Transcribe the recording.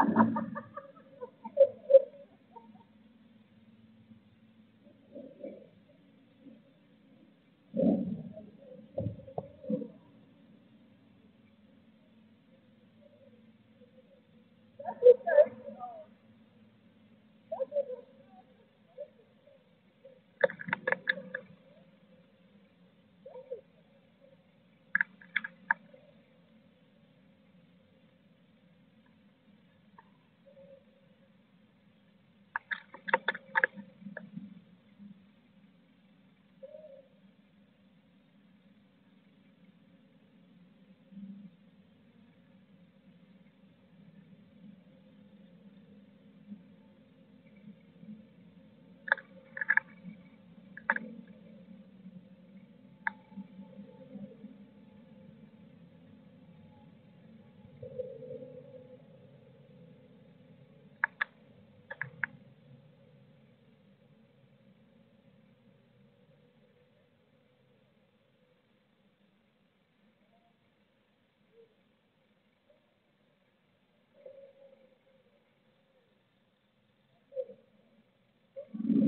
Ha ha ha.